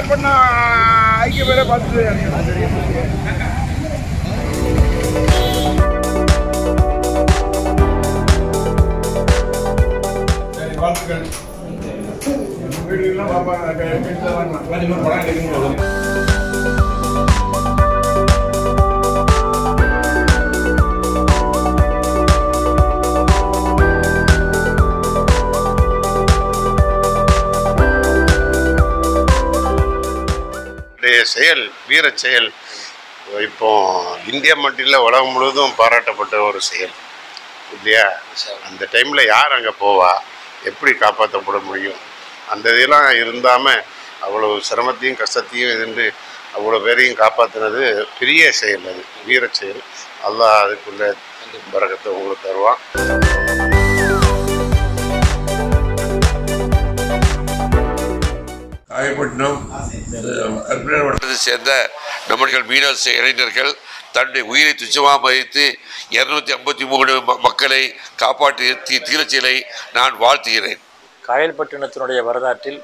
கால் பண்ண ஐக்கிய பேரை பார்த்துட்டு வாழ்த்துக்கள். வீடுலாம் பார்ப்பாங்க படம் எடுக்கணும் அவருடைய செயல் வீர செயல். இப்போ இந்தியா மட்டும் இல்லை உலகம் முழுவதும் பாராட்டப்பட்ட ஒரு செயல். இல்லையா? அந்த டைமில் யார் அங்கே போவா? எப்படி காப்பாற்றப்பட முடியும்? அந்த இதெல்லாம் இருந்தாமல் அவ்வளோ சிரமத்தையும் கஷ்டத்தையும் இருந்து அவ்வளோ பேரையும் காப்பாற்றினது பெரிய செயல் அது. வீர செயல். அல்லாஹ் அதுக்குள்ள பரகத்தை உங்களுக்கு தருவான். காயப்பட்டினம் வட்டத்தை சேர்ந்த நம்மர்கள் மீனவ சே- இளைஞர்கள் தன்னுடைய உயிரை துச்சமாக மதித்து இருநூத்தி ஐம்பத்தி மூணு மக்களை காப்பாற்றி தீ- நான் வாழ்த்துகிறேன். காயல்பட்டினத்தினுடைய வரலாற்றில்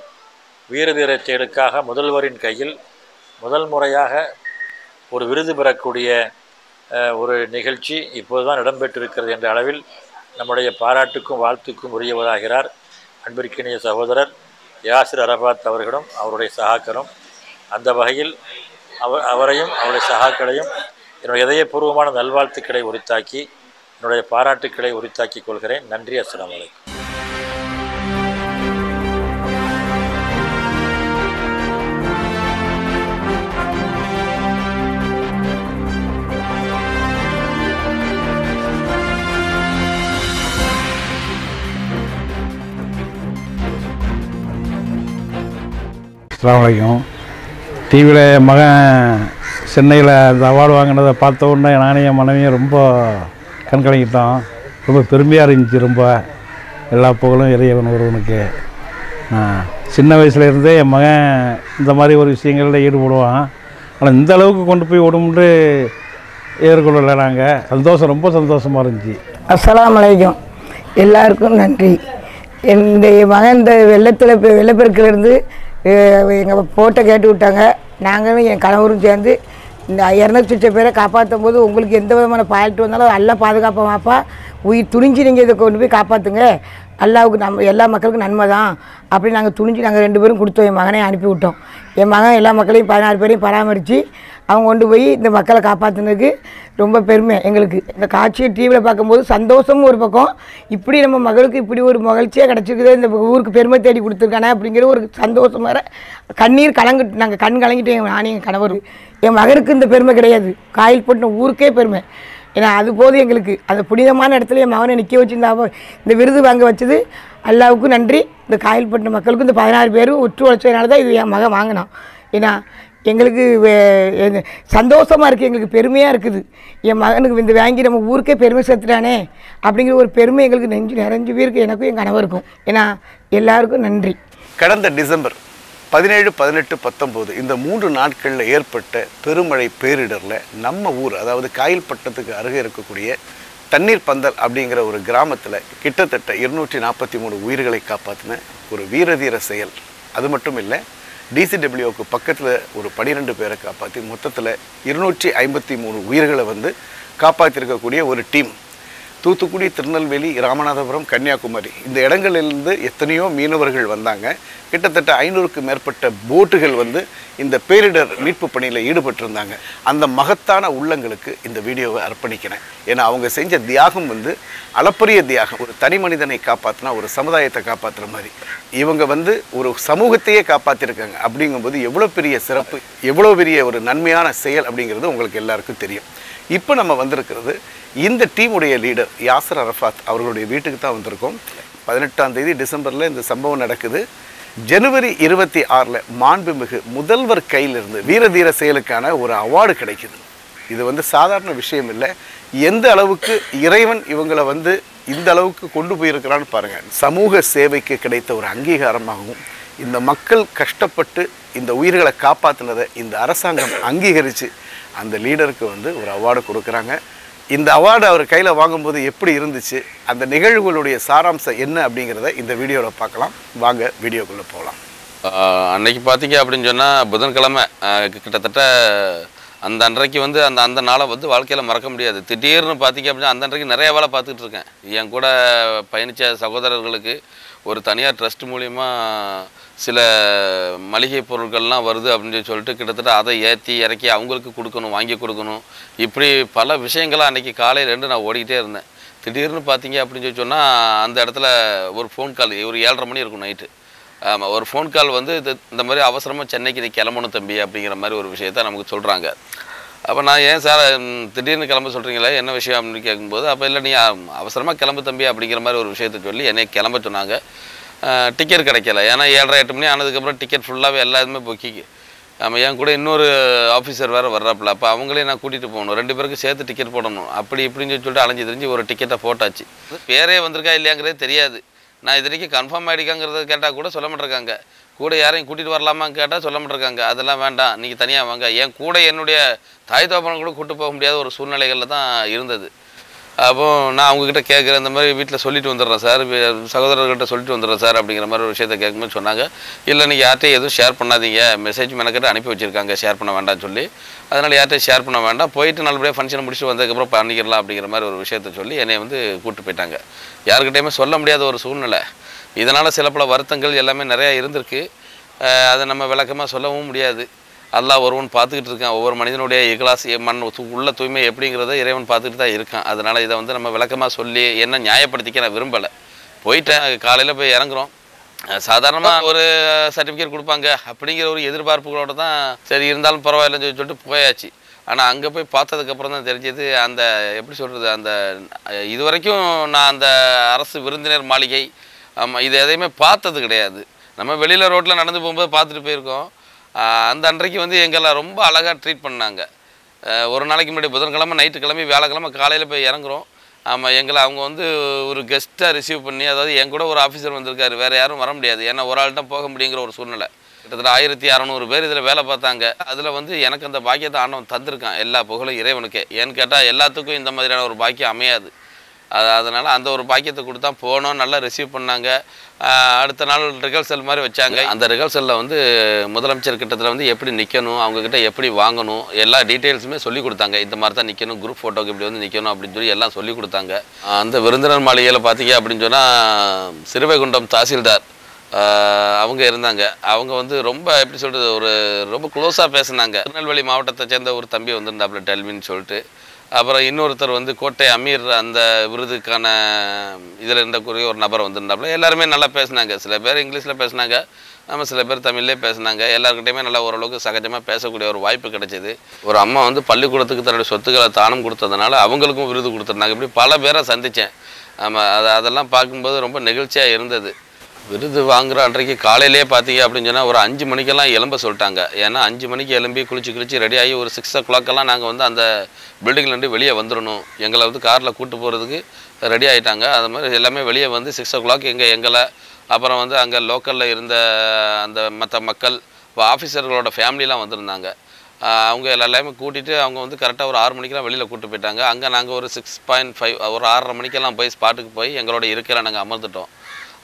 வீர வீர செயலுக்காக முதல்வரின் கையில் முதல் முறையாக ஒரு விருது பெறக்கூடிய ஒரு நிகழ்ச்சி இப்போதுதான் இடம்பெற்றிருக்கிறது என்ற அளவில் நம்முடைய பாராட்டுக்கும் வாழ்த்துக்கும் உரியவராகிறார் அன்பிற்கினிய சகோதரர் யாசிர் அரபாத் அவர்களும் அவருடைய சகாக்களும் அந்த வகையில் அவர் அவரையும் அவருடைய சகாக்களையும் என்னுடைய இதயபூர்வமான நல்வாழ்த்துக்களை உரித்தாக்கி என்னுடைய பாராட்டுக்களை உரித்தாக்கிக் கொள்கிறேன். நன்றி அஸ்லாம் வலைக்கம் அஸ்லாம் வலைக்கும் டிவியில் என் மகன் சென்னையில் அந்த அவார்டு வாங்கினதை பார்த்த உடனே நானே என் மனைவியும் ரொம்ப கண்கலங்கிட்டோம். ரொம்ப பெருமையாக இருந்துச்சு ரொம்ப. எல்லா புகழும் இறையவன் ஒருவனுக்கு. சின்ன வயசுல இருந்தே என் மகன் இந்த மாதிரி ஒரு விஷயங்களில் ஈடுபடுவான். ஆனால் இந்த அளவுக்கு கொண்டு போய் விடும்னு எதிர்கொள்ளலை நாங்கள் சந்தோஷம் ரொம்ப சந்தோஷமாக இருந்துச்சு. அஸ்லாம் வலைக்கும் எல்லாருக்கும் நன்றி. இந்த மகன் இந்த வெள்ளத்தில் இப்போ எங்கள் போட்டை கேட்டு விட்டாங்க. நாங்களும் என் கணவரும் சேர்ந்து இந்த இரநூத்தி சொச்ச பேரை காப்பாற்றும் போது உங்களுக்கு எந்த விதமான பாயிண்ட் வந்தாலும் எல்லாம் பாதுகாப்பாமாப்பா உயிர் துணிஞ்சு நீங்கள் இதை கொண்டு போய் காப்பாற்றுங்க அல்லாவுக்கு நம்ம எல்லா மக்களுக்கும் நன்மை தான் அப்படின்னு நாங்கள் துணிஞ்சு நாங்கள் ரெண்டு பேரும் கொடுத்தோம். என் மகனை அனுப்பி விட்டோம். என் மகன் எல்லா மக்களையும் பதினாறு பேரையும் பராமரித்து அவங்க கொண்டு போய் இந்த மக்களை காப்பாற்றுனதுக்கு ரொம்ப பெருமை எங்களுக்கு. இந்த காட்சியை டிவியில் பார்க்கும்போது சந்தோஷமும் ஒரு பக்கம். இப்படி நம்ம மகளுக்கு இப்படி ஒரு மகிழ்ச்சியாக கிடச்சிருக்குது இந்த ஊருக்கு பெருமை தேடி கொடுத்துருக்கானே அப்படிங்கிற ஒரு சந்தோஷம் வேறு. கண்ணீர் கலங்கிட்டு நாங்கள் கண் கலங்கிட்டு எங்கள் நானும் என் கணவர் என் மகனுக்கு இந்த பெருமை கிடையாது. காயில் போட்டின ஊருக்கே பெருமை. ஏன்னா அது போதும் எங்களுக்கு. அந்த புனிதமான இடத்துல என் மகனை நிற்க வச்சுருந்தாவோ இந்த விருது வாங்க வச்சது. அல்லாவுக்கும் நன்றி. இந்த காயல்பட்டின மக்களுக்கும் இந்த பதினாறு பேரும் உற்று உழைச்சதுனால தான் இது என் மகன் வாங்கினான். ஏன்னா எங்களுக்கு சந்தோஷமாக இருக்குது எங்களுக்கு பெருமையாக இருக்குது. என் மகனுக்கு இந்த வாங்கி நம்ம ஊருக்கே பெருமை சேர்த்துட்டானே அப்படிங்கிற ஒரு பெருமை எங்களுக்கு நெஞ்சு நிறைஞ்சு இருக்குது எனக்கும் என் இருக்கும் ஏன்னா எல்லாருக்கும் நன்றி. கடந்த டிசம்பர் பதினேழு பதினெட்டு பத்தொம்போது இந்த மூன்று நாட்களில் ஏற்பட்ட பெருமழை பேரிடரில் நம்ம ஊர் அதாவது காயல்பட்டத்துக்கு அருகே இருக்கக்கூடிய தண்ணீர் பந்தல் அப்படிங்கிற ஒரு கிராமத்தில் கிட்டத்தட்ட இருநூற்றி நாற்பத்தி மூணு உயிர்களை காப்பாற்றின ஒரு வீரதீர செயல். அது மட்டும் இல்லை டிசிடபிள்யூக்கு பக்கத்தில் ஒரு பனிரெண்டு பேரை காப்பாற்றி மொத்தத்தில் இருநூற்றி ஐம்பத்தி மூணு உயிர்களை வந்து காப்பாற்றிருக்கக்கூடிய ஒரு டீம். தூத்துக்குடி திருநெல்வேலி ராமநாதபுரம் கன்னியாகுமரி இந்த இடங்களிலிருந்து எத்தனையோ மீனவர்கள் வந்தாங்க. கிட்டத்தட்ட ஐநூறுக்கு மேற்பட்ட போட்டுகள் வந்து இந்த பேரிடர் மீட்பு பணியில் ஈடுபட்டிருந்தாங்க. அந்த மகத்தான உள்ளங்களுக்கு இந்த வீடியோவை அர்ப்பணிக்கிறேன். ஏன்னா அவங்க செஞ்ச தியாகம் வந்து அளப்பரிய தியாகம். ஒரு தனி மனிதனை காப்பாற்றினா ஒரு சமுதாயத்தை காப்பாற்றுற மாதிரி. இவங்க வந்து ஒரு சமூகத்தையே காப்பாற்றிருக்காங்க அப்படிங்கும்போது எவ்வளோ பெரிய சிறப்பு எவ்வளோ பெரிய ஒரு நன்மையான செயல் அப்படிங்கிறது உங்களுக்கு எல்லாருக்கும் தெரியும். இப்போ நம்ம வந்திருக்கிறது இந்த டீமுடைய லீடர் யாசர் அரஃபாத் அவர்களுடைய வீட்டுக்கு தான் வந்திருக்கோம். பதினெட்டாம் தேதி டிசம்பரில் இந்த சம்பவம் நடக்குது. ஜனவரி இருபத்தி ஆறில் மாண்புமிகு முதல்வர் கையிலிருந்து வீரதீர செயலுக்கான ஒரு அவார்டு கிடைக்குது. இது வந்து சாதாரண விஷயம் இல்லை. எந்த அளவுக்கு இறைவன் இவங்களை வந்து இந்த அளவுக்கு கொண்டு போயிருக்கிறான்னு பாருங்கள் சமூக சேவைக்கு கிடைத்த ஒரு அங்கீகாரமாகவும் இந்த மக்கள் கஷ்டப்பட்டு இந்த உயிர்களை காப்பாற்றினதை இந்த அரசாங்கம் அங்கீகரித்து அந்த லீடருக்கு வந்து ஒரு அவார்டு கொடுக்குறாங்க. இந்த அவார்டு அவர் கையில் வாங்கும்போது எப்படி இருந்துச்சு அந்த நிகழ்வுகளுடைய சாராம்சம் என்ன அப்படிங்கிறத இந்த வீடியோவில் பார்க்கலாம். வாங்க வீடியோக்குள்ளே போகலாம். அன்னைக்கு பார்த்தீங்க அப்படின்னு சொன்னால் புதன்கிழமை கிட்டத்தட்ட அந்த அன்றைக்கு வந்து அந்த அந்த நாளை வந்து வாழ்க்கையில் மறக்க முடியாது. திடீர்னு பார்த்தீங்க அப்படின்னா அந்த அன்றைக்கு நிறைய வேலை பார்த்துக்கிட்டு இருக்கேன். என் கூட பயணித்த சகோதரர்களுக்கு ஒரு தனியார் ட்ரஸ்ட் மூலிமா சில மளிகை பொருட்கள்லாம் வருது அப்படின்னு சொல்லி சொல்லிட்டு கிட்டத்தட்ட அதை ஏற்றி இறக்கி அவங்களுக்கு கொடுக்கணும் வாங்கி கொடுக்கணும். இப்படி பல விஷயங்களை அன்றைக்கி காலையிலேருந்து நான் ஓடிக்கிட்டே இருந்தேன். திடீர்னு பார்த்தீங்க அப்படின்னு சொல்லி சொன்னால் அந்த இடத்துல ஒரு ஃபோன் கால் ஒரு ஏழரை மணி இருக்கும் நைட்டு ஆமாம் ஒரு ஃபோன் கால் வந்து இது இந்த மாதிரி அவசரமாக சென்னைக்கு நீ கிளம்பணும் தம்பி அப்படிங்கிற மாதிரி ஒரு விஷயத்த நமக்கு சொல்கிறாங்க அப்போ நான் ஏன் சார் திடீர்னு கிளம்ப சொல்கிறீங்களே என்ன விஷயம் அப்படின்னு கேட்கும்போது அப்போ இல்லை நீ அவசரமாக கிளம்பு தம்பி அப்படிங்கிற மாதிரி ஒரு விஷயத்த சொல்லி என்னை கிளம்ப சொன்னாங்க. டிக்கெட் கிடைக்கல. ஏன்னா ஏழரை எட்டு மணி ஆனதுக்கப்புறம் டிக்கெட் ஃபுல்லாகவே எல்லாருமே புக்கிக்கு. நம்ம என் கூட இன்னொரு ஆஃபீஸர் வேறு வர்றாப்புல. அப்போ அவங்களே நான் கூட்டிகிட்டு போகணும். ரெண்டு பேருக்கு சேர்த்து டிக்கெட் போடணும். அப்படி இப்படின்னு சொல்லி சொல்லிட்டு அலைஞ்சு தெரிஞ்சு ஒரு டிக்கெட்டை போட்டாச்சு. பேரே வந்திருக்கா இல்லையாங்கிறதே தெரியாது. நான் இது வரைக்கும் கன்ஃபார்ம் ஆகிடுக்காங்கிறத கேட்டால் கூட சொல்ல மாட்டிருக்காங்க. கூட யாரையும் கூட்டிகிட்டு வரலாமான்னு கேட்டால் சொல்ல மாட்டிருக்காங்க. அதெல்லாம் வேண்டாம். நீங்கள் தனியாக வாங்க. என் கூட என்னுடைய தாய் தோப்பனை கூட கூட்டு போக முடியாத ஒரு சூழ்நிலைகளில் தான் இருந்தது. அப்போ நான் அவங்கக்கிட்ட கேட்குறேன் இந்த மாதிரி வீட்டில் சொல்லிட்டு வந்துடுறேன் சார். சகோதரர்கிட்ட சொல்லிட்டு வந்துடுறேன் சார் அப்படிங்கிற மாதிரி ஒரு விஷயத்த கேட்கும்போது சொன்னாங்க. இல்லை நீங்கள் யார்கிட்டையும் எதுவும் ஷேர் பண்ணாதீங்க. மெசேஜ் மெனக்கிட்ட அனுப்பி வச்சுருக்காங்க. ஷேர் பண்ண வேண்டாம்னு சொல்லி. அதனால் யார்கிட்டையும் ஷேர் பண்ண வேண்டாம். போயிட்டு நல்லபடியாக ஃபங்க்ஷனை முடிச்சுட்டு வந்ததுக்கப்புறம் பண்ணிக்கலாம் அப்படிங்கிற மாதிரி ஒரு விஷயத்த சொல்லி என்னை வந்து கூப்பிட்டு போயிட்டாங்க. யாருக்கிட்டையுமே சொல்ல முடியாத ஒரு சூழ்நிலை. இதனால் சில பல வருத்தங்கள் எல்லாமே நிறையா இருந்திருக்கு. அதை நம்ம விளக்கமாக சொல்லவும் முடியாது. அல்லாஹ் ஒருவன் பார்த்துக்கிட்டு இருக்கான். ஒவ்வொரு மனிதனுடைய இகலாஸ் மண் உள்ள தூய்மை எப்படிங்கிறத இறைவன் பார்த்துக்கிட்டு தான் இருக்கான். அதனால் இதை வந்து நம்ம விளக்கமாக சொல்லி என்ன நியாயப்படுத்திக்க நான் விரும்பலை. போயிட்டேன். காலையில் போய் இறங்குறோம். சாதாரணமாக ஒரு சர்டிஃபிகேட் கொடுப்பாங்க. அப்படிங்கிற ஒரு எதிர்பார்ப்புகளோட தான் சரி இருந்தாலும் பரவாயில்லைன்னு சொல்லி சொல்லிட்டு போயாச்சு. ஆனால் அங்கே போய் பார்த்ததுக்கப்புறம் தான் தெரிஞ்சது அந்த எப்படி சொல்கிறது அந்த இது வரைக்கும் நான் அந்த அரசு விருந்தினர் மாளிகை ஆமாம் இது எதையுமே பார்த்தது கிடையாது. நம்ம வெளியில் ரோட்டில் நடந்து போகும்போது பார்த்துட்டு போயிருக்கோம். அந்த அன்றைக்கு வந்து எங்களை ரொம்ப அழகாக ட்ரீட் பண்ணாங்க. ஒரு நாளைக்கு முன்னாடி புதன்கிழமை நைட்டு கிளம்பி வியாழக்கிழமை காலையில் போய் இறங்குறோம். ஆமாம் எங்களை அவங்க வந்து ஒரு கெஸ்ட்டாக ரிசீவ் பண்ணி அதாவது என் கூட ஒரு ஆஃபீஸர் வந்திருக்காரு வேறு யாரும் வர முடியாது. ஏன்னா ஒரு ஆள் தான் போக முடியுங்கிற ஒரு சூழ்நிலை. கிட்டத்தட்ட ஆயிரத்தி அறநூறு பேர் இதில் வேலை பார்த்தாங்க. அதில் வந்து எனக்கு அந்த பாக்கியத்தை ஆண்டவன் தந்திருக்கான். எல்லா புகழும் இறைவனுக்கே. ஏன்னு கேட்டால் எல்லாத்துக்கும் இந்த மாதிரியான ஒரு பாக்கியம் அமையாது. அது அதனால் அந்த ஒரு பாக்கியத்தை கொடுத்தா போனோம் நல்லா ரிசீவ் பண்ணாங்க. அடுத்த நாள் ரிகர்சல் மாதிரி வச்சாங்க. அந்த ரிகர்சலில் வந்து முதலமைச்சர் கிட்டத்தில் வந்து எப்படி நிற்கணும் அவங்கக்கிட்ட எப்படி வாங்கணும் எல்லா டீட்டெயில்ஸுமே சொல்லிக் கொடுத்தாங்க. இந்த மாதிரி தான் நிற்கணும் குரூப் ஃபோட்டோக்கு இப்படி வந்து நிற்கணும் அப்படின்னு சொல்லி எல்லாம் சொல்லிக் கொடுத்தாங்க. அந்த விருந்தினர் மாளிகையில் பார்த்தீங்க அப்படின்னு சொன்னால் சிறுவைகுண்டம் தாசில்தார் அவங்க இருந்தாங்க. அவங்க வந்து ரொம்ப எப்படி சொல்கிறது ஒரு ரொம்ப க்ளோஸாக பேசினாங்க. திருநெல்வேலி மாவட்டத்தை சேர்ந்த ஒரு தம்பி வந்திருந்தாப்புல டெல்வின்னு சொல்லிட்டு. அப்புறம் இன்னொருத்தர் வந்து கோட்டை அமீர் அந்த விருதுக்கான இதில் இருந்தக்கூடிய ஒரு நபர் வந்திருந்தாப்புல. எல்லாருமே நல்லா பேசுனாங்க. சில பேர் இங்கிலீஷில் பேசுனாங்க. நம்ம சில பேர் தமிழ்லேயே பேசுனாங்க. எல்லாருக்கிட்டையுமே நல்லா ஓரளவுக்கு சகஜமாக பேசக்கூடிய ஒரு வாய்ப்பு கிடைச்சிது. ஒரு அம்மா வந்து பள்ளிக்கூடத்துக்கு தன்னுடைய சொத்துக்களை தானம் கொடுத்ததுனால அவங்களுக்கும் விருது கொடுத்துருந்தாங்க. இப்படி பல பேரை சந்தித்தேன் ஆமாம் அது அதெல்லாம் பார்க்கும்போது ரொம்ப நெகிழ்ச்சியாக இருந்தது. விருது வாங்குற அன்றைக்கு காலையிலே பார்த்தீங்க அப்படின்னு சொன்னால் ஒரு அஞ்சு மணிக்கெல்லாம் எலும்ப சொல்லிட்டாங்க. ஏன்னா அஞ்சு மணிக்கு எலும்பி குளிச்சு குளிச்சு ரெடி ஆகி ஒரு சிக்ஸ் ஓ கிளாக்கெல்லாம் நாங்கள் வந்து அந்த பில்டிங்லேருந்து வெளியே வந்துடணும். எங்களை வந்து காரில் கூட்டு போகிறதுக்கு ரெடி ஆகிட்டாங்க அது மாதிரி எல்லாமே வெளியே வந்து சிக்ஸ் ஓ கிளாக் எங்கள் எங்களை அப்புறம் வந்து அங்கே லோக்கலில் இருந்த அந்த மற்ற மக்கள் ஆஃபீஸர்களோட ஃபேமிலிலாம் வந்திருந்தாங்க. அவங்க எல்லாமே கூட்டிகிட்டு அவங்க வந்து கரெக்டாக ஒரு ஆறு மணிக்கெல்லாம் வெளியில் கூப்பிட்டு போயிட்டாங்க. அங்கே நாங்கள் ஒரு சிக்ஸ் பாயிண்ட் ஃபைவ் ஒரு ஆறரை மணிக்கெல்லாம் போய் ஸ்பாட்டுக்கு போய் எங்களோட இருக்கையில் நாங்கள் அமர்ந்துட்டோம்.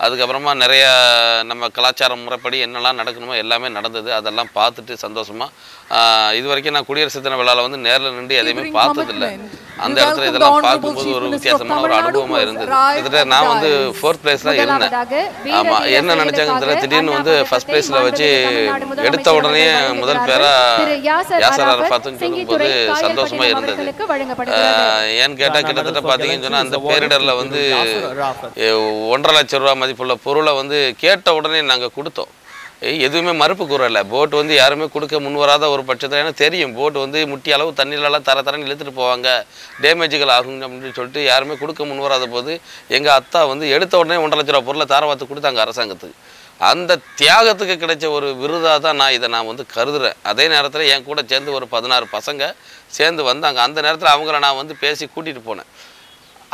அதுக்கப்புறமா நிறைய நம்ம கலாச்சார முறைப்படி என்னெல்லாம் நடக்கணுமோ எல்லாமே நடந்தது. அதெல்லாம் பார்த்துட்டு சந்தோஷமாக இது வரைக்கும் நான் குடியரசு தின விழாவில் வந்து நேரில் நின்று எதையுமே பார்த்ததில்ல. அந்த இடத்துல இதெல்லாம் பார்க்கும்போது ஒரு வித்தியாசமான ஒரு அனுபவமாக இருந்தது. கிட்டத்தட்ட நான் வந்து ஃபோர்த் பிளேஸில் இருந்தேன். ஆமாம் என்ன நினச்சாங்கன்னு தெரியல. திடீர்னு வந்து ஃபர்ஸ்ட் பிளேஸில் வச்சு எடுத்த உடனே முதல் பேராக யாசர் அரஃபாத்துன்னு சொல்லும்போது சந்தோஷமாக இருந்தது. ஏன்னு கேட்டால் கிட்டத்தட்ட பார்த்தீங்கன்னு சொன்னால் அந்த பேரிடரில் வந்து ஒன்றரை லட்சம் ரூபா மதிப்புள்ள பொருளை வந்து கேட்ட உடனே நாங்கள் கொடுத்தோம். எதுவுமே மறுப்பு கூறல. போட் வந்து யாருமே கொடுக்க முன் வராத ஒரு பட்சத்தில் ஏன்னா தெரியும் போட் வந்து முட்டி அளவு தண்ணியிலலாம் தர தரன்னு இழுத்துட்டு போவாங்க. டேமேஜுகள் ஆகும் அப்படின்னு சொல்லிட்டு யாருமே கொடுக்க முன் வராத போது எங்கள் அத்தா வந்து எடுத்த உடனே ஒன்றரை லட்ச ரூபா பொருளை தாரவாத்து கொடுத்தாங்க அரசாங்கத்துக்கு. அந்த தியாகத்துக்கு கிடைச்ச ஒரு விருதாக தான் நான் இதை நான் வந்து கருதுறேன். அதே நேரத்தில் என் கூட சேர்ந்து ஒரு பதினாறு பசங்க சேர்ந்து வந்தாங்க. அந்த நேரத்தில் அவங்கள நான் வந்து பேசி கூட்டிகிட்டு போனேன்.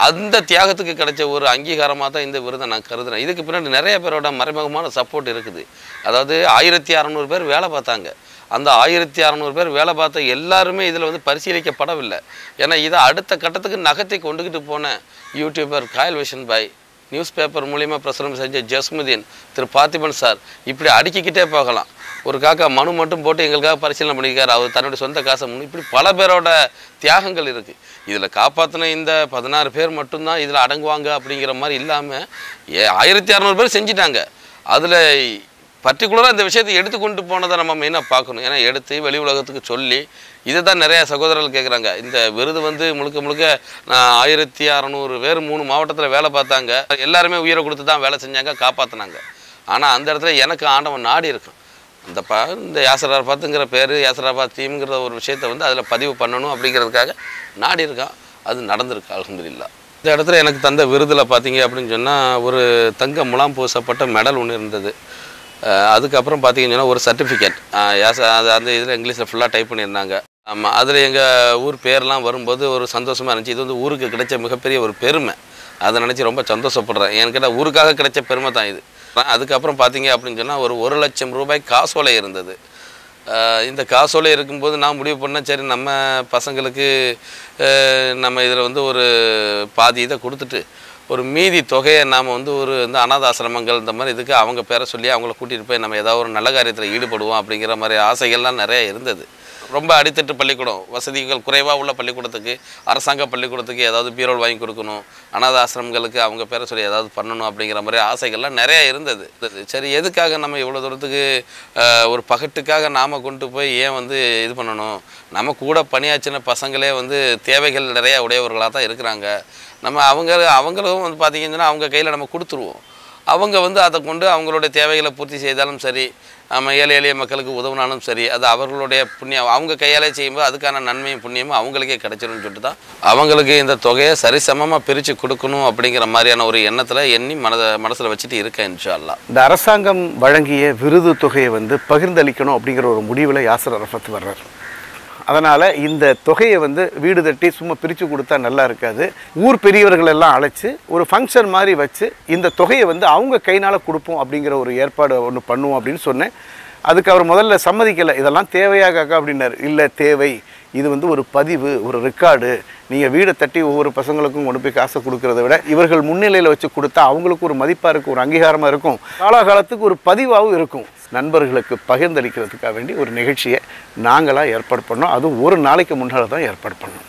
அந்த தியாகத்துக்கு கிடைச்ச ஒரு அங்கீகாரமாக தான் இந்த விருதை நான் கருதுறேன். இதுக்கு பின்னாடி நிறைய பேரோட மறைமுகமான சப்போர்ட் இருக்குது. அதாவது ஆயிரத்தி அறநூறு பேர் வேலை பார்த்தாங்க. அந்த ஆயிரத்தி அறநூறு பேர் வேலை பார்த்த எல்லாருமே இதில் வந்து பரிசீலிக்கப்படவில்லை. ஏன்னா இதை அடுத்த கட்டத்துக்கு நகத்தை கொண்டுக்கிட்டு போன யூடியூபர் காயல் விஷன் பாய் நியூஸ் பேப்பர் மூலிமா பிரசுரம் செஞ்ச ஜஸ்முதீன் திரு பார்த்திபன் சார் இப்படி அடுக்கிக்கிட்டே போகலாம். ஒரு காக்கா மனு மட்டும் போட்டு எங்களுக்காக பரிசீலனை பண்ணியிருக்காரு. அவர் தன்னுடைய சொந்த காசை முன் இப்படி பல பேரோட தியாகங்கள் இருக்குது இதில் காப்பாற்றின இந்த பதினாறு பேர் மட்டும்தான் இதில் அடங்குவாங்க அப்படிங்கிற மாதிரி இல்லாமல் ஏ ஆயிரத்தி அறநூறு பேர் செஞ்சிட்டாங்க. அதில் பர்டிகுலராக இந்த விஷயத்தை எடுத்து கொண்டு போனதை நம்ம மெயினாக பார்க்கணும். ஏன்னா எடுத்து வெளி உலகத்துக்கு சொல்லி இதை தான் நிறையா சகோதரர்கள் கேட்குறாங்க இந்த விருது வந்து முழுக்க முழுக்க நான் ஆயிரத்தி அறநூறு பேர் மூணு மாவட்டத்தில் வேலை பார்த்தாங்க. எல்லாருமே உயிரை கொடுத்து தான் வேலை செஞ்சாங்க காப்பாற்றினாங்க ஆனால் அந்த இடத்துல எனக்கு ஆண்டவன் நாடி இருக்கும். இந்த ப இந்த யாசராபாத்துங்கிற பேர் யாசராபாத் தீம்ங்கிற ஒரு விஷயத்தை வந்து அதில் பதிவு பண்ணணும் அப்படிங்கிறதுக்காக நாடி இருக்கான் அது நடந்திருக்கு அலமதுல்லா இந்த இடத்துல எனக்கு தந்த விருதில் பார்த்தீங்க அப்படின்னு சொன்னால் ஒரு தங்க முலாம் பூசப்பட்ட மெடல் ஒன்று இருந்தது. அதுக்கப்புறம் பார்த்தீங்கன்னு சொன்னால் ஒரு சர்டிஃபிகேட் யாச அது அந்த இதில் இங்கிலீஷில் ஃபுல்லாக டைப் பண்ணியிருந்தாங்க. ஆமாம் அதில் எங்கள் ஊர் பேர்லாம் வரும்போது ஒரு சந்தோஷமாக இருந்துச்சு. இது வந்து ஊருக்கு கிடைச்ச மிகப்பெரிய ஒரு பெருமை. அதை நினச்சி ரொம்ப சந்தோஷப்படுறேன். என்கிட்ட ஊருக்காக கிடைச்ச பெருமை தான் இது. அதுக்கப்புறம் பார்த்தீங்க அப்படின்னு சொன்னால் ஒரு ஒரு லட்சம் ரூபாய் காசோலை இருந்தது. இந்த காசோலை இருக்கும்போது நான் முடிவு பண்ணேன் சரி நம்ம பசங்களுக்கு நம்ம இதில் வந்து ஒரு பாதி இதை கொடுத்துட்டு ஒரு மீதி தொகையை நாம் வந்து ஒரு இந்த அனாதாசிரமங்கள் இந்த மாதிரி இதுக்கு அவங்க பேரை சொல்லி அவங்கள கூட்டிகிட்டு போய் நம்ம ஏதாவது ஒரு நல்ல காரியத்தில் ஈடுபடுவோம் அப்படிங்கிற மாதிரி ஆசைகள்லாம் நிறையா இருந்தது. ரொம்ப அடித்தட்டு பள்ளிக்கூடம். வசதிகள் குறைவாக உள்ள பள்ளிக்கூடத்துக்கு அரசாங்க பள்ளிக்கூடத்துக்கு ஏதாவது பீரோல் வாங்கி கொடுக்கணும் அனாத ஆசிரமங்களுக்கு அவங்க பேரை சொல்லி ஏதாவது பண்ணணும் அப்படிங்கிற மாதிரி ஆசைகள்லாம் நிறைய இருந்தது. சரி எதுக்காக நம்ம இவ்வளோ தூரத்துக்கு ஒரு பகட்டுக்காக நாம் கொண்டு போய் ஏன் வந்து இது பண்ணணும்? நம்ம கூட பணியாற்றின பசங்களே வந்து தேவைகள் நிறையா உடையவர்களாக தான் இருக்கிறாங்க. நம்ம அவங்க அவங்களும் வந்து பார்த்திங்கன்னா அவங்க கையில் நம்ம கொடுத்துருவோம். அவங்க வந்து அதை கொண்டு அவங்களுடைய தேவைகளை பூர்த்தி செய்தாலும் சரி நம்ம ஏழை எளிய மக்களுக்கு உதவினாலும் சரி அது அவர்களுடைய புண்ணியம். அவங்க கையாலே செய்யும்போது அதுக்கான நன்மையும் புண்ணியமும் அவங்களுக்கே கிடைச்சிரும்னு சொல்லிட்டு தான் அவங்களுக்கு இந்த தொகையை சரிசமமாக பிரித்து கொடுக்கணும் அப்படிங்கிற மாதிரியான ஒரு எண்ணத்தில் எண்ணி மனதை மனசில் வச்சுட்டு இருக்கேன் இன்ஷா இந்த அரசாங்கம் வழங்கிய விருது தொகையை வந்து பகிர்ந்தளிக்கணும் அப்படிங்கிற ஒரு முடிவில் யாசர் அரஃபத் வர்றார். அதனால் இந்த தொகையை வந்து வீடு தட்டி சும்மா பிரித்து கொடுத்தா நல்லா இருக்காது. ஊர் பெரியவர்கள் எல்லாம் அழைச்சி ஒரு ஃபங்க்ஷன் மாதிரி வச்சு இந்த தொகையை வந்து அவங்க கைனால் கொடுப்போம் அப்படிங்கிற ஒரு ஏற்பாடு ஒன்று பண்ணுவோம் அப்படின்னு சொன்னேன். அதுக்கு அவர் முதல்ல சம்மதிக்கலை. இதெல்லாம் தேவையா காக்கா அப்படின்னாரு. இல்லை தேவை. இது வந்து ஒரு பதிவு ஒரு ரெக்கார்டு நீங்கள் வீடை தட்டி ஒவ்வொரு பசங்களுக்கும் கொண்டு போய் காசை கொடுக்கறத விட இவர்கள் முன்னிலையில் வச்சு கொடுத்தா அவங்களுக்கு ஒரு மதிப்பாக இருக்கும் ஒரு அங்கீகாரமாக இருக்கும். காலாகாலத்துக்கு ஒரு பதிவாகவும் இருக்கும். நண்பர்களுக்கு பகிர்ந்தளிக்கிறதுக்காக வேண்டி ஒரு நிகழ்ச்சியை நாங்களாக ஏற்பாடு பண்ணோம். அதுவும் ஒரு நாளைக்கு முன்னால் தான் ஏற்பாடு பண்ணோம்.